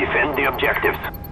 Defend the objectives.